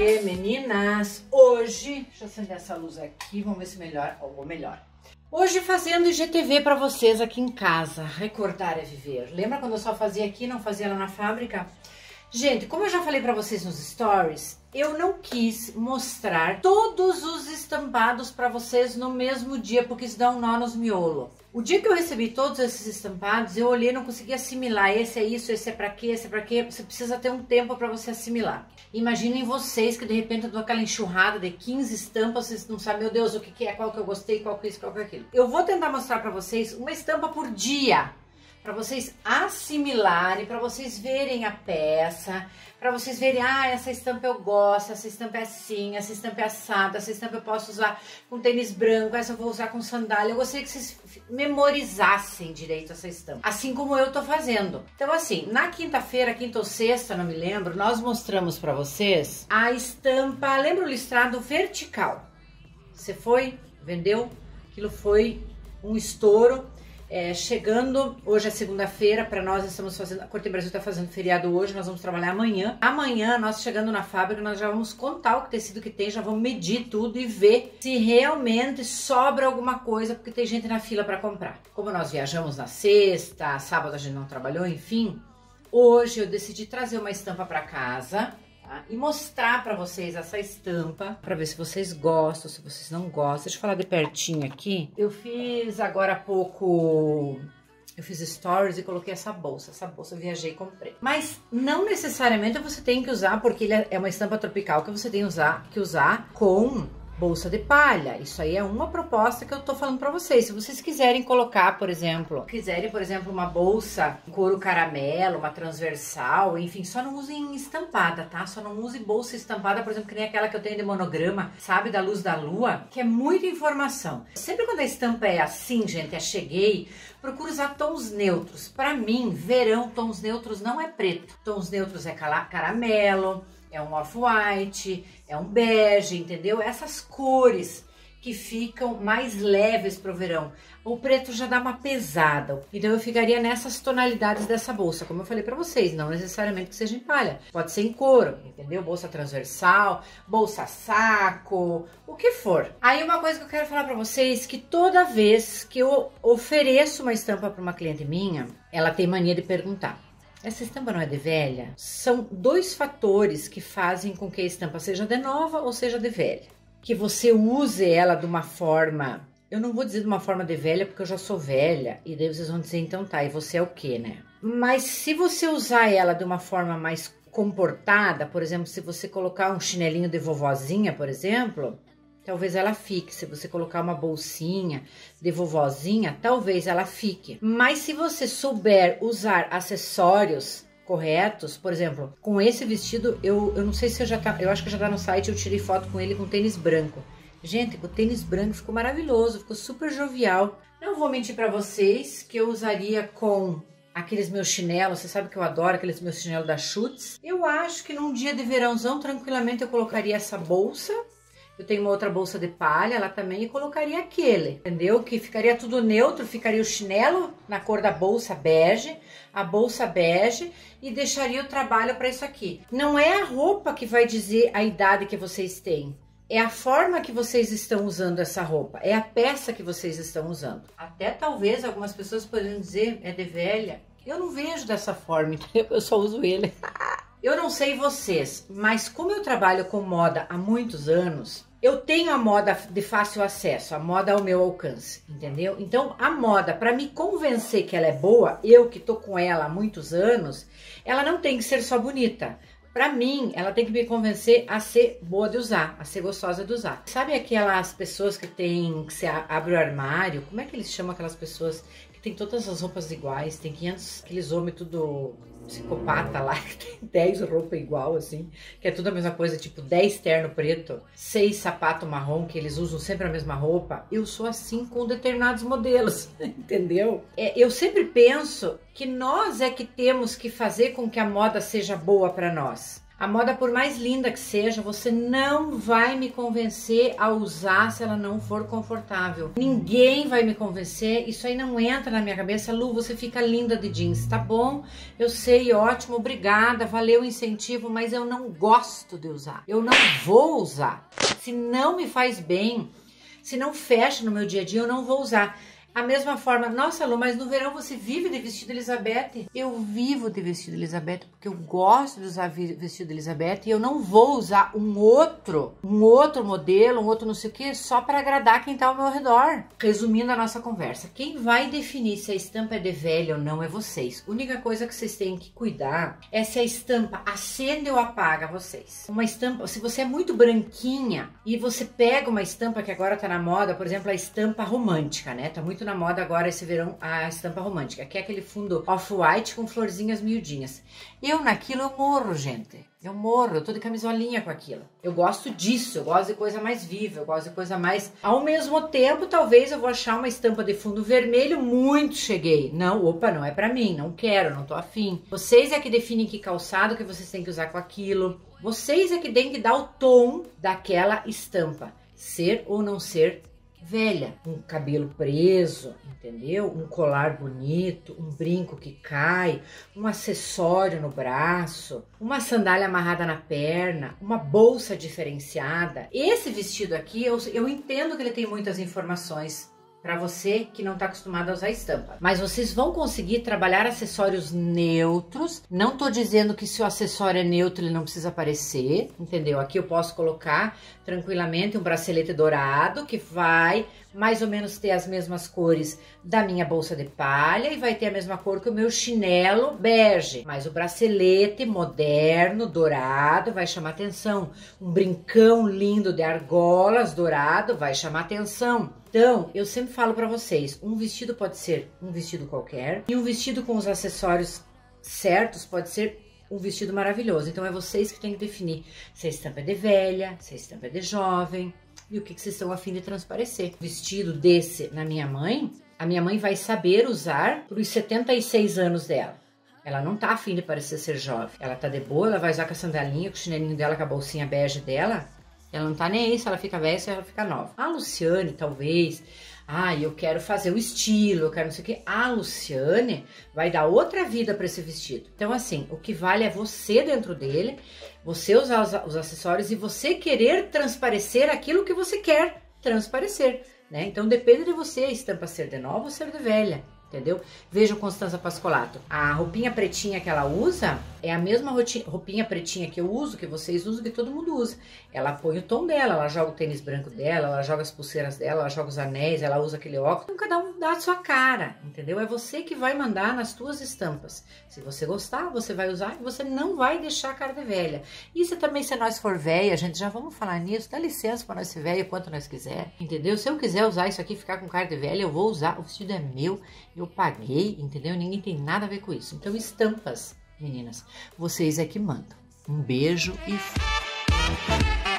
Meninas! Hoje, deixa eu acender essa luz aqui, vamos ver se melhor, ou melhor. Hoje fazendo IGTV para vocês aqui em casa. Recordar é viver. Lembra quando eu só fazia aqui, não fazia lá na fábrica? Gente, como eu já falei para vocês nos stories, eu não quis mostrar todos os estampados para vocês no mesmo dia, porque isso dá um nó nos miolo. O dia que eu recebi todos esses estampados, eu olhei não consegui assimilar. Esse é isso, esse é para quê, esse é para quê. Você precisa ter um tempo para você assimilar. Imaginem vocês que de repente eu dou aquela enxurrada de 15 estampas, vocês não sabem, meu Deus, o que, que é, qual que eu gostei, qual que é isso, qual que é aquilo. Eu vou tentar mostrar para vocês uma estampa por dia para vocês assimilarem, para vocês verem a peça, para vocês verem, ah, essa estampa eu gosto, essa estampa é assim, essa estampa é assada, essa estampa eu posso usar com tênis branco, essa eu vou usar com sandália. Eu gostaria que vocês memorizassem direito essa estampa, assim como eu tô fazendo. Então, assim, na quinta-feira, quinta ou sexta, não me lembro, nós mostramos para vocês a estampa, lembra o listrado vertical? Você foi, vendeu, aquilo foi um estouro é, chegando, hoje é segunda-feira, para nós estamos fazendo, a Corte Brasil está fazendo feriado hoje, nós vamos trabalhar amanhã. Amanhã, nós chegando na fábrica, nós já vamos contar o tecido que tem, já vamos medir tudo e ver se realmente sobra alguma coisa, porque tem gente na fila para comprar. Como nós viajamos na sexta, sábado a gente não trabalhou, enfim, hoje eu decidi trazer uma estampa para casa Tá? E mostrar para vocês essa estampa, para ver se vocês gostam, se vocês não gostam. Deixa eu falar de pertinho aqui. Eu fiz agora há pouco eu fiz stories e coloquei essa bolsa. Essa bolsa eu viajei e comprei. Mas não necessariamente você tem que usar, porque ele é uma estampa tropical que você tem que usar, que usar com bolsa de palha. Isso aí é uma proposta que eu tô falando para vocês. Se vocês quiserem colocar, por exemplo, quiserem, por exemplo, uma bolsa couro caramelo, uma transversal, enfim, só não usem estampada, tá? Só não use bolsa estampada, por exemplo, que nem aquela que eu tenho de monograma, sabe, da luz da lua, que é muita informação. Sempre quando a estampa é assim, gente, é cheguei, procura usar tons neutros. Para mim, verão, tons neutros não é preto. Tons neutros é caramelo, é um off-white, é um bege, entendeu? Essas cores que ficam mais leves para o verão. O preto já dá uma pesada, então eu ficaria nessas tonalidades dessa bolsa, como eu falei para vocês, não necessariamente que seja em palha, pode ser em couro, entendeu? Bolsa transversal, bolsa saco, o que for. Aí uma coisa que eu quero falar para vocês, que toda vez que eu ofereço uma estampa para uma cliente minha, ela tem mania de perguntar, essa estampa não é de velha? São dois fatores que fazem com que a estampa seja de nova ou seja de velha. Que você use ela de uma forma, eu não vou dizer de uma forma de velha porque eu já sou velha, e daí vocês vão dizer então tá, e você é o que, né? Mas se você usar ela de uma forma mais comportada, por exemplo, se você colocar um chinelinho de vovozinha, por exemplo, talvez ela fique. Se você colocar uma bolsinha de vovozinha, talvez ela fique. Mas se você souber usar acessórios corretos, por exemplo, com esse vestido, eu, eu não sei se eu já tá, eu acho que já tá no site, eu tirei foto com ele com tênis branco. Gente, o tênis branco ficou maravilhoso, ficou super jovial. Não vou mentir para vocês que eu usaria com aqueles meus chinelos, você sabe que eu adoro aqueles meus chinelos da Schutz. Eu acho que num dia de verãozão, tranquilamente, eu colocaria essa bolsa eu tenho uma outra bolsa de palha lá também e colocaria aquele, entendeu? Que ficaria tudo neutro, ficaria o chinelo na cor da bolsa bege, a bolsa bege e deixaria o trabalho para isso aqui. Não é a roupa que vai dizer a idade que vocês têm. É a forma que vocês estão usando essa roupa, é a peça que vocês estão usando. Até talvez algumas pessoas poderiam dizer, é de velha. Eu não vejo dessa forma, entendeu? Eu só uso ele. Eu não sei vocês, mas como eu trabalho com moda há muitos anos, eu tenho a moda de fácil acesso, a moda ao meu alcance, entendeu? Então, a moda, para me convencer que ela é boa, eu que tô com ela há muitos anos, ela não tem que ser só bonita. Para mim, ela tem que me convencer a ser boa de usar, a ser gostosa de usar. Sabe aquelas pessoas que tem que se abre o armário? Como é que eles chamam aquelas pessoas tem todas as roupas iguais? Tem 500 aqueles homens tudo psicopata lá, que tem 10 roupas igual, assim, que é tudo a mesma coisa, tipo 10 terno preto, 6 sapato marrom, que eles usam sempre a mesma roupa. Eu sou assim com determinados modelos, entendeu? É, eu sempre penso que nós é que temos que fazer com que a moda seja boa para nós. A moda, por mais linda que seja, você não vai me convencer a usar se ela não for confortável. Ninguém vai me convencer, isso aí não entra na minha cabeça. Lu, você fica linda de jeans, tá bom? Eu sei, ótimo, obrigada, valeu o incentivo, mas eu não gosto de usar. Eu não vou usar. Se não me faz bem, se não fecha no meu dia a dia, eu não vou usar. A mesma forma, nossa Lu, mas no verão você vive de vestido Elizabeth? Eu vivo de vestido Elizabeth porque eu gosto de usar vestido Elizabeth e eu não vou usar um outro, um outro modelo, um outro não sei o que, só para agradar quem tá ao meu redor. Resumindo a nossa conversa, quem vai definir se a estampa é de velha ou não é vocês. A única coisa que vocês têm que cuidar é se a estampa acende ou apaga vocês. Uma estampa, se você é muito branquinha e você pega uma estampa que agora tá na moda, por exemplo, a estampa romântica, né? Tá muito muito na moda agora esse verão a estampa romântica, que é aquele fundo off-white com florzinhas miudinhas. Eu naquilo eu morro, gente. Eu morro, eu tô de camisolinha com aquilo. Eu gosto disso, eu gosto de coisa mais viva, eu gosto de coisa mais. Ao mesmo tempo, talvez eu vou achar uma estampa de fundo vermelho muito cheguei. Não, opa, não é para mim, não quero, não tô afim. Vocês é que definem que calçado que vocês têm que usar com aquilo. Vocês é que têm que dar o tom daquela estampa. Ser ou não ser velha, um cabelo preso, entendeu? Um colar bonito, um brinco que cai, um acessório no braço, uma sandália amarrada na perna, uma bolsa diferenciada. Esse vestido aqui, eu, eu entendo que ele tem muitas informações para você que não está acostumado a usar estampa. Mas vocês vão conseguir trabalhar acessórios neutros. Não estou dizendo que se o acessório é neutro ele não precisa aparecer, entendeu? Aqui eu posso colocar tranquilamente um bracelete dourado que vai mais ou menos ter as mesmas cores da minha bolsa de palha e vai ter a mesma cor que o meu chinelo bege. Mas o bracelete moderno, dourado, vai chamar atenção. Um brincão lindo de argolas dourado vai chamar atenção. Então, eu sempre falo para vocês, um vestido pode ser um vestido qualquer e um vestido com os acessórios certos pode ser um vestido maravilhoso. Então é vocês que têm que definir se a estampa é de velha, se a estampa é de jovem, e o que, que vocês estão afim de transparecer. Vestido desse na minha mãe, a minha mãe vai saber usar para os 76 anos dela. Ela não tá afim de parecer ser jovem. Ela tá de boa, ela vai usar com a sandalinha, com o chinelinho dela, com a bolsinha bege dela. Ela não tá nem aí se ela fica velha, se ela fica nova. A Luciane, talvez, ah, eu quero fazer o estilo, eu quero não sei o que. A Luciane vai dar outra vida para esse vestido. Então, assim, o que vale é você dentro dele, você usar os, os acessórios e você querer transparecer aquilo que você quer transparecer, né? Então, depende de você a estampa ser de nova ou ser de velha entendeu? Veja Constança Pascolato. A roupinha pretinha que ela usa é a mesma roupinha pretinha que eu uso, que vocês usam, que todo mundo usa. Ela põe o tom dela, ela joga o tênis branco dela, ela joga as pulseiras dela, ela joga os anéis, ela usa aquele óculos. Então, cada um dá a sua cara, entendeu? É você que vai mandar nas tuas estampas. Se você gostar, você vai usar e você não vai deixar a cara de velha. E se também, se nós for velha, gente, já vamos falar nisso, dá licença para nós ser velha quanto nós quiser, entendeu? Se eu quiser usar isso aqui ficar com cara de velha, eu vou usar. O vestido é meu, eu paguei, entendeu? Ninguém tem nada a ver com isso. Então, estampas, meninas, vocês é que mandam. Um beijo e.